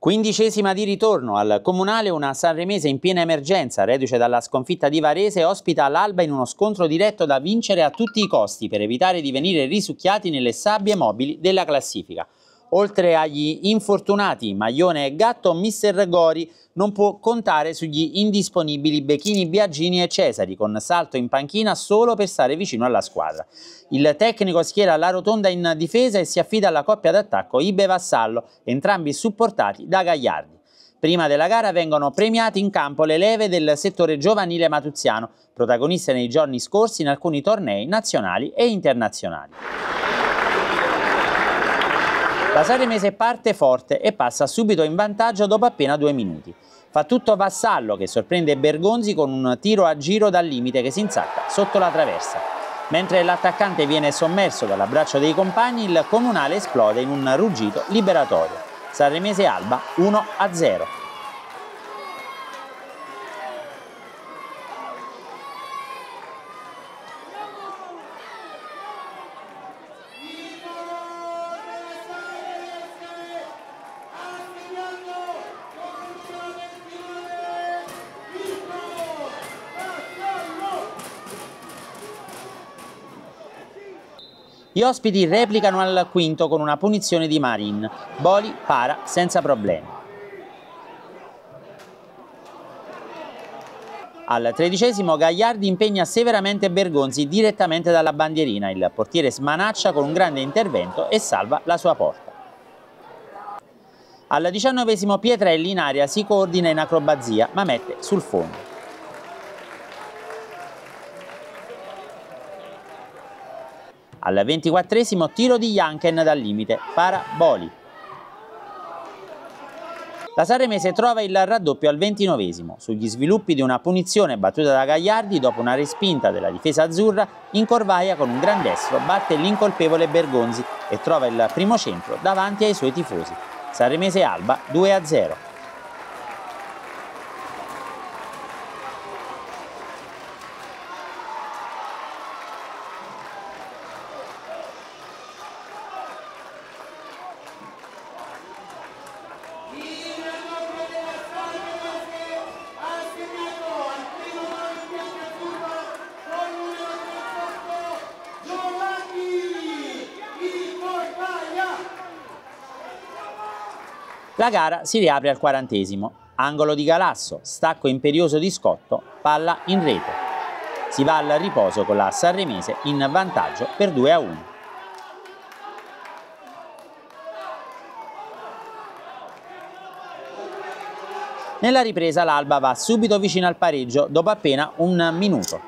Quindicesima di ritorno al Comunale, una Sanremese in piena emergenza, reduce dalla sconfitta di Varese, ospita l'Alba in uno scontro diretto da vincere a tutti i costi per evitare di venire risucchiati nelle sabbie mobili della classifica. Oltre agli infortunati Maglione e Gatto, Mister Gori non può contare sugli indisponibili Bechini, Biagini e Cesari, con salto in panchina solo per stare vicino alla squadra. Il tecnico schiera la rotonda in difesa e si affida alla coppia d'attacco Ibe-Vassallo, entrambi supportati da Gagliardi. Prima della gara vengono premiati in campo le leve del settore giovanile matuziano, protagoniste nei giorni scorsi in alcuni tornei nazionali e internazionali. La Saremese parte forte e passa subito in vantaggio dopo appena due minuti. Fa tutto Vassallo che sorprende Bergonzi con un tiro a giro dal limite che si insacca sotto la traversa. Mentre l'attaccante viene sommerso dall'abbraccio dei compagni, il comunale esplode in un ruggito liberatorio. Sanremese Alba 1-0. Gli ospiti replicano al quinto con una punizione di Marin. Boli para senza problemi. Al tredicesimo Gagliardi impegna severamente Bergonzi direttamente dalla bandierina. Il portiere smanaccia con un grande intervento e salva la sua porta. Al diciannovesimo Pietrelli in aria si coordina in acrobazia ma mette sul fondo. Al ventiquattresimo tiro di Janken dal limite, para Boli. La Saremese trova il raddoppio al ventinovesimo, sugli sviluppi di una punizione battuta da Gagliardi dopo una respinta della difesa azzurra, in Corvaia con un gran destro batte l'incolpevole Bergonzi e trova il primo centro davanti ai suoi tifosi. Saremese Alba 2-0. La gara si riapre al quarantesimo. Angolo di Galasso, stacco imperioso di Scotto, palla in rete. Si va al riposo con la Sanremese in vantaggio per 2 a 1. Nella ripresa l'Alba va subito vicino al pareggio dopo appena un minuto.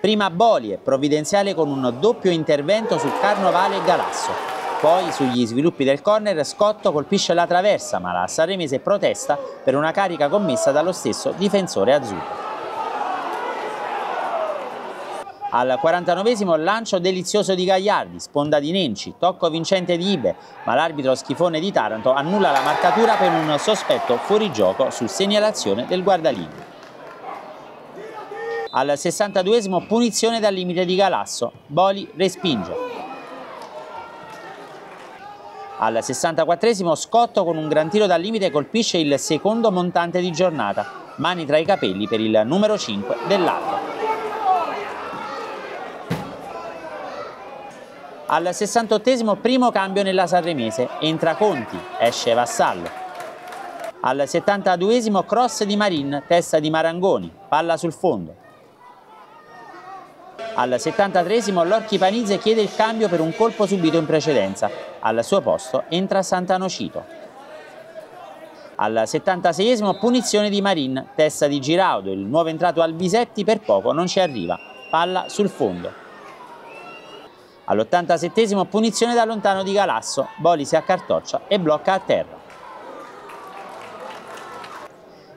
Prima Bolie, provvidenziale con un doppio intervento su Carnovale e Galasso, poi sugli sviluppi del corner Scotto colpisce la traversa ma la Sanremese protesta per una carica commessa dallo stesso difensore azzurro. Al 49 lancio delizioso di Gagliardi, sponda di Nenci, tocco vincente di Ibe, ma l'arbitro schifone di Taranto annulla la marcatura per un sospetto fuorigioco su segnalazione del guardalinea. Al 62 punizione dal limite di Galasso, Boli respinge. Al 64 Scotto con un gran tiro dal limite colpisce il secondo montante di giornata, mani tra i capelli per il numero 5 dell'Alba. Al 68 primo cambio nella Sanremese, entra Conti, esce Vassallo. Al 72 cross di Marin, testa di Marangoni, palla sul fondo. Al 73 Lorchi Panizze chiede il cambio per un colpo subito in precedenza. Al suo posto entra Sant'Anocito. Al 76 punizione di Marin, testa di Giraudo, il nuovo entrato Albisetti per poco non ci arriva, palla sul fondo. All'87 punizione da lontano di Galasso, Boli si accartoccia e blocca a terra.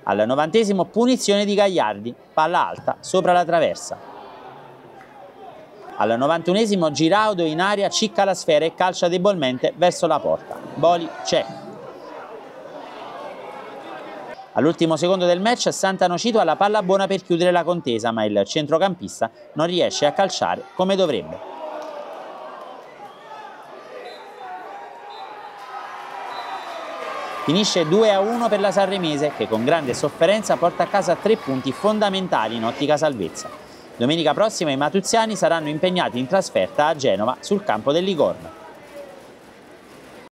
Al 90 punizione di Gagliardi, palla alta sopra la traversa. Al 91esimo Giraudo in aria cicca la sfera e calcia debolmente verso la porta. Boli c'è. All'ultimo secondo del match Sant'Anocito ha la palla buona per chiudere la contesa, ma il centrocampista non riesce a calciare come dovrebbe. Finisce 2-1 per la Sanremese che con grande sofferenza porta a casa tre punti fondamentali in ottica salvezza. Domenica prossima i matuziani saranno impegnati in trasferta a Genova sul campo del Livorno.